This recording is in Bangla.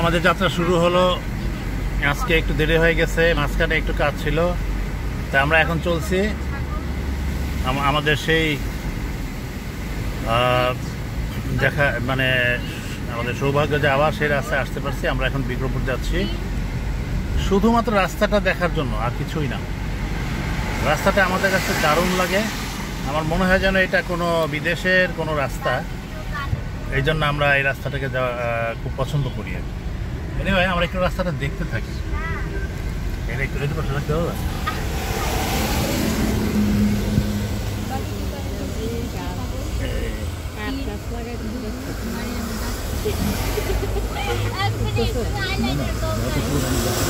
আমাদের যাত্রা শুরু হলো। আজকে একটু দেরি হয়ে গেছে, মাঝখানে একটু কাজ ছিল। তা আমরা এখন চলছি। আমাদের সেই দেখা মানে আমাদের সৌভাগ্য যে আবার সেই রাস্তায় আসতে পারছি, আমরা এখন বিক্রমপুর যাচ্ছি। শুধুমাত্র রাস্তাটা দেখার জন্য, আর কিছুই না। রাস্তাটা আমাদের কাছে দারুণ লাগে। আমার মনে হয় যেন এটা কোনো বিদেশের কোনো রাস্তা। এই জন্য আমরা এই রাস্তাটাকে যাওয়া খুব পছন্দ করি আর এনিওয়ে আমরা একটু রাস্তাটা দেখতে থাকি। এটা একটু একটু পাশে রাখতে হবে। Everybody,